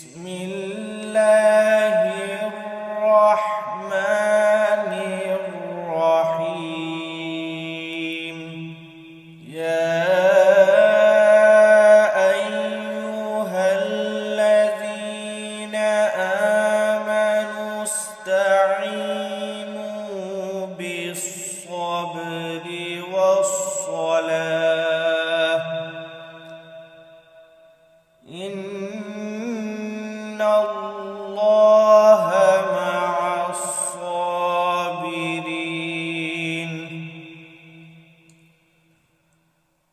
بسم الله الرحمن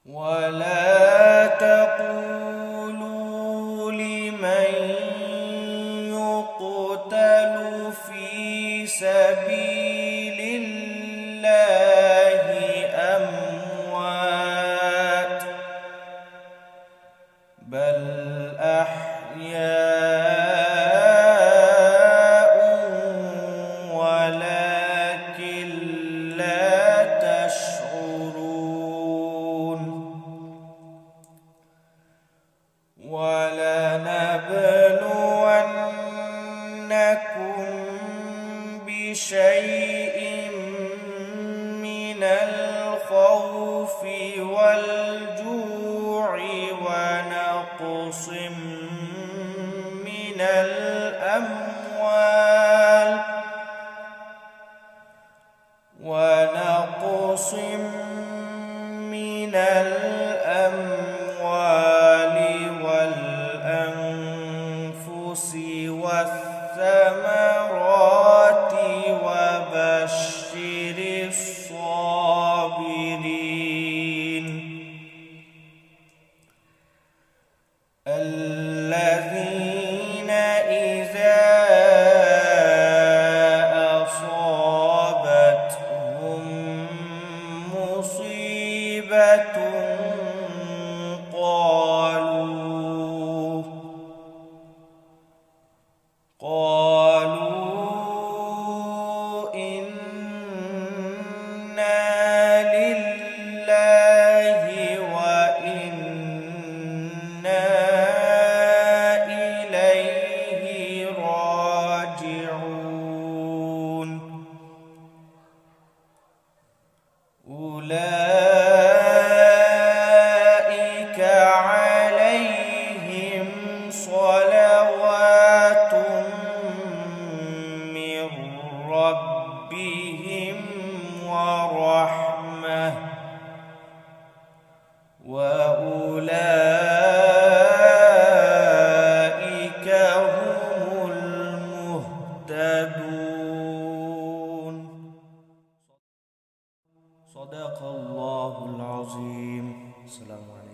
ولا تقولوا لمن يقتل في سبيل الله أموات بل أحياء ولنبلونكم بشيء من الخوف والجوع ونقص من الأموال ونقص من الأموال الذين إذا أصابتهم مصيبة قالوا قالوا أولئك عليهم صلوات من ربهم ورحمة. وأولئك الله العظيم. السلام عليكم.